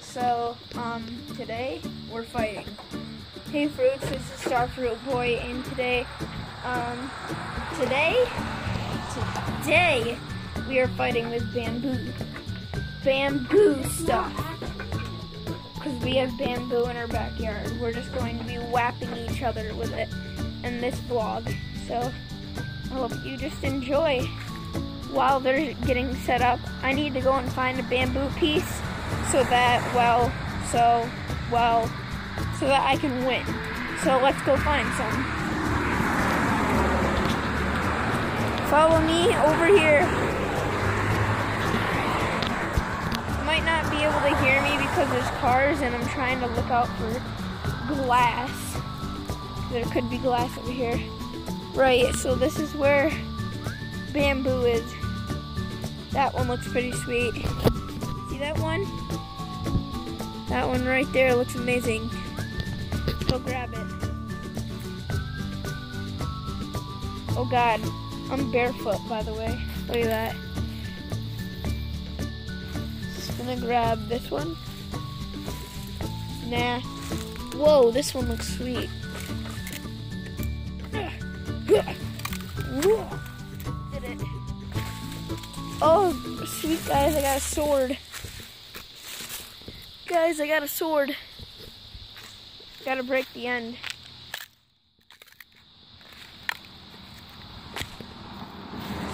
So, um, today we're fighting. Hey Fruits, this is Star Fruit Boy, and today, um, today, today, we are fighting with bamboo. Bamboo stuff. Because we have bamboo in our backyard. We're just going to be whapping each other with it in this vlog. So, I hope you just enjoy. While they're getting set up, I need to go and find a bamboo piece so that, well, so, well, so that I can win. So let's go find some. Follow me over here. You might not be able to hear me because there's cars and I'm trying to look out for glass. There could be glass over here. Right, so this is where bamboo is. That one looks pretty sweet. See that one? That one right there looks amazing. Go grab it. Oh god, I'm barefoot by the way. Look at that. Just gonna grab this one. Nah. Whoa, this one looks sweet. Did it. Oh, sweet guys, I got a sword. Guys, I got a sword. Gotta break the end.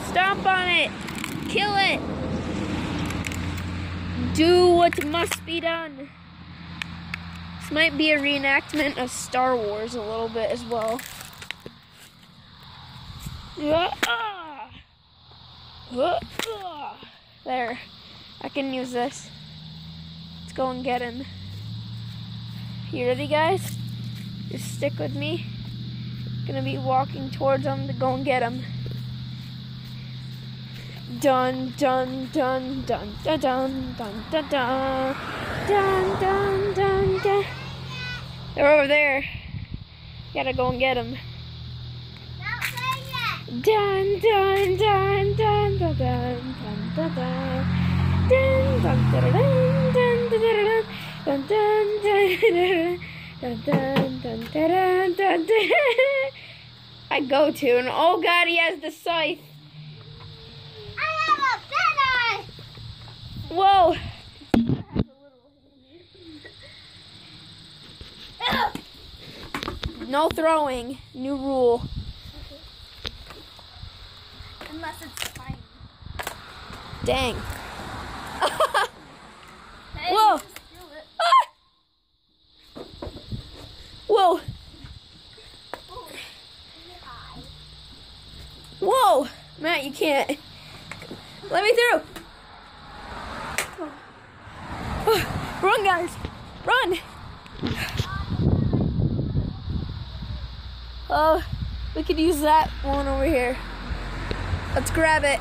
Stomp on it! Kill it! Do what must be done. This might be a reenactment of Star Wars a little bit as well. There. I can use this. Go and get him. You ready, guys? Just stick with me. Gonna be walking towards him to go and get him. Dun dun dun dun dun dun dun dun dun dun dun dun dun. They're over there. Gotta go and get them. Dun dun dun dun dun dun dun dun dun dun dun dun dun I go to and oh god, he has the scythe. I have a better. Whoa. No throwing. New rule. Unless it's fine. Dang. Whoa. Ah! Whoa. Whoa. Matt, you can't. Let me through. Run, guys. Run. Oh, we could use that one over here. Let's grab it.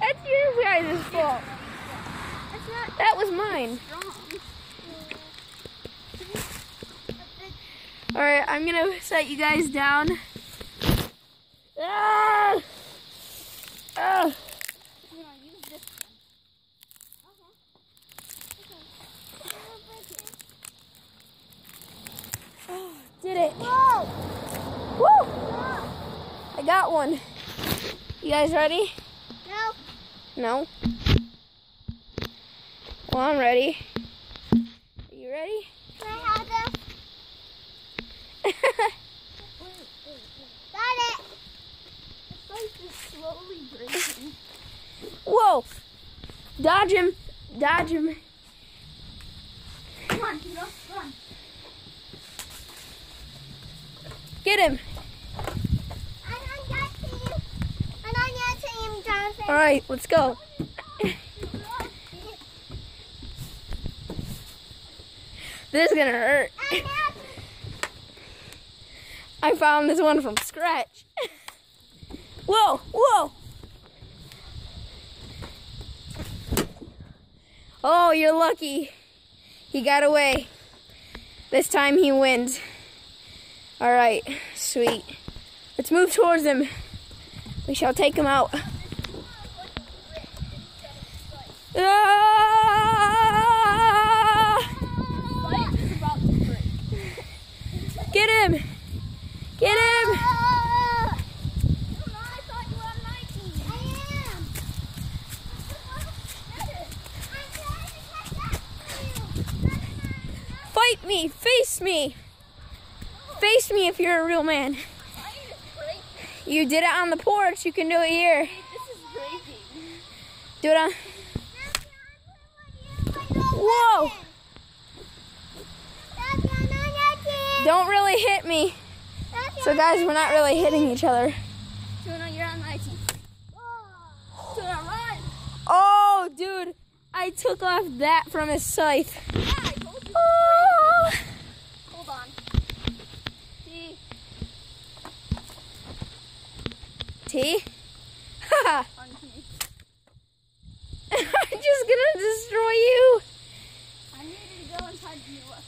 That's your guys' fault. That was mine. All right, I'm gonna set you guys down. Ah! Ah! Okay. Did it. Whoa! Woo! I got one. You guys ready? No. Well, I'm ready. Are you ready? Can I have this? Got it. Place is slowly breaking. Whoa! Dodge him. Dodge him. Come on, Tuna. Run. Get him. I don't got All right, let's go. This is gonna hurt. I found this one from scratch. Whoa, whoa. Oh, you're lucky. He got away. This time he wins. All right, sweet. Let's move towards him. We shall take him out. Ah! Life is about to break. Get him! Get him! I thought you were on my team. I am. I'm trying to catch up to you. Fight me! Face me! Face me if you're a real man. You did it on the porch. You can do it here. This is breaking. Do it on. Whoa! Don't really hit me. So, guys, we're not really hitting each other. On my team. Oh, dude. I took off that from his scythe. Yeah, I told you. Oh. Hold on. See? T? Haha. I'm just gonna destroy you. I needed to go and find a new weapon.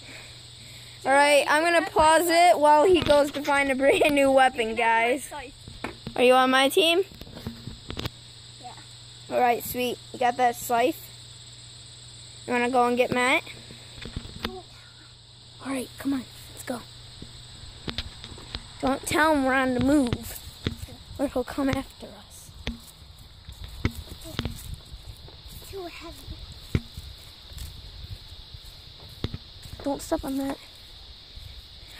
All right, I'm gonna pause it while he goes to find a brand new weapon, guys. Are you on my team? Yeah. All right, sweet. You got that scythe? You wanna go and get Matt? All right, come on, let's go. Don't tell him we're on the move, or he'll come after us. Too heavy. Don't step on that.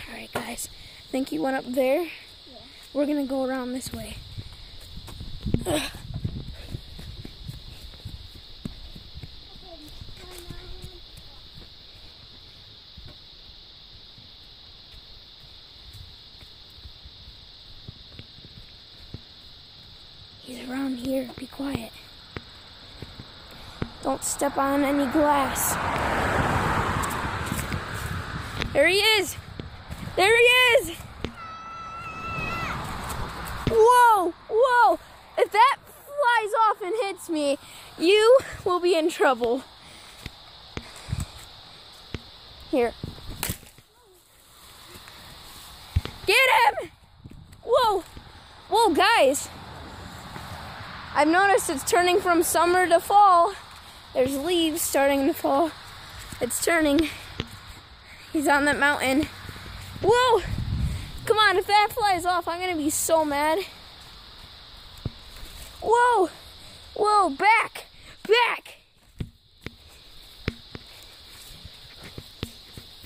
All right, guys. I think he went up there. We're gonna go around this way. Ugh. He's around here. Be quiet. Don't step on any glass. There he is. There he is. Whoa, whoa. If that flies off and hits me, you will be in trouble. Here. Get him! Whoa, whoa, guys. I've noticed it's turning from summer to fall. There's leaves starting to fall. It's turning. He's on that mountain. Whoa! Come on, if that flies off, I'm gonna be so mad. Whoa! Whoa, back! Back!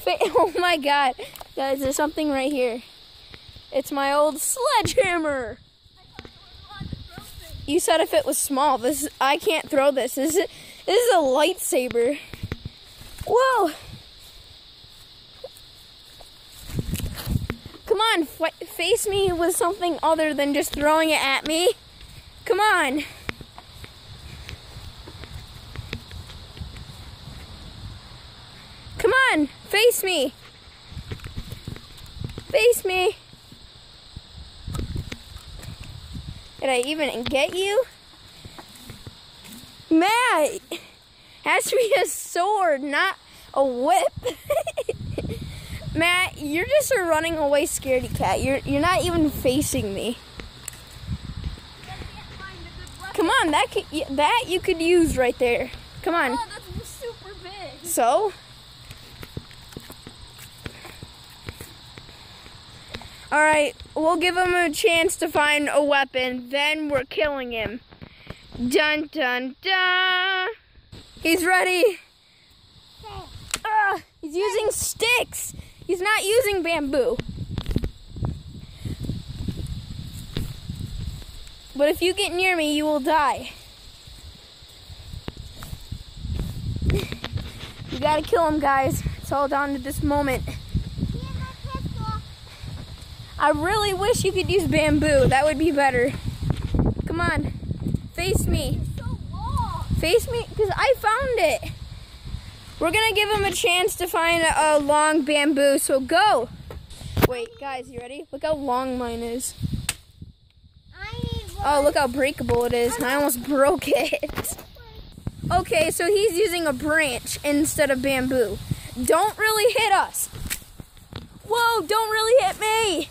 Oh my god. Guys, there's something right here. It's my old sledgehammer. You said if it was small, this I can't throw this. This is this is a lightsaber. Whoa! Come on, face me with something other than just throwing it at me. Come on. Come on, face me. Face me. Did I even get you? Matt! Has to be a sword, not a whip. Matt, you're just a running away scaredy cat. You're you're not even facing me. Come on, that could, that you could use right there. Come on. Oh, that's super big. So? Alright, we'll give him a chance to find a weapon, then we're killing him. Dun dun dun! He's ready! Ah, he's using sticks! He's not using bamboo. But if you get near me, you will die. You gotta kill him, guys. It's all down to this moment. I really wish you could use bamboo. That would be better. Come on. Face me. So. Face me, because I found it. We're gonna give him a chance to find a, a long bamboo, so go. Wait, guys, you ready? Look how long mine is. Oh, look how breakable it is. I almost broke it. Okay, so he's using a branch instead of bamboo. Don't really hit us. Whoa, don't really hit me.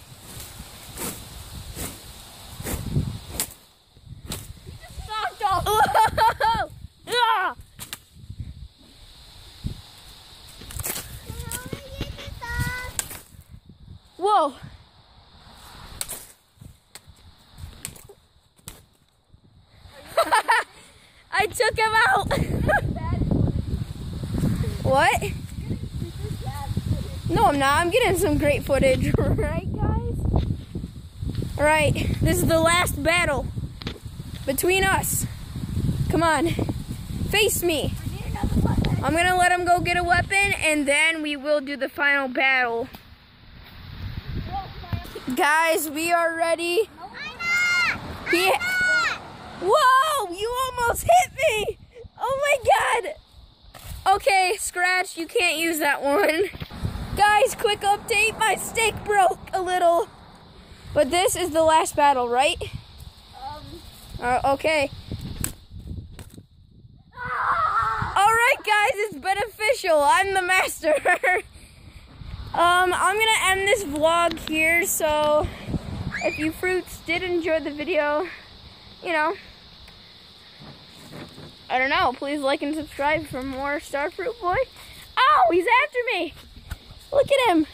Knocked off. Whoa! Ah! Whoa. I took him out. what? No, I'm not. I'm getting some great footage, right, guys? All right, this is the last battle between us. Come on, face me. I'm gonna let him go get a weapon, and then we will do the final battle. Guys, we are ready. He- Whoa! You almost hit me! Oh my god! Okay, Scratch, you can't use that one. Guys, quick update. My stick broke a little. But this is the last battle, right? Um, Uh, okay. Alright, guys, it's beneficial. I'm the master. um, I'm gonna end this vlog here, so if you fruits did enjoy the video, you know, I don't know, please like and subscribe for more Star Fruit Boy. Oh, he's after me! Look at him!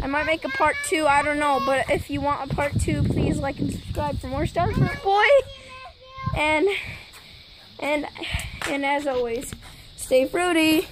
I might make a part two, I don't know, but if you want a part two, please like and subscribe for more Star Fruit Boy. And and and as always, stay fruity.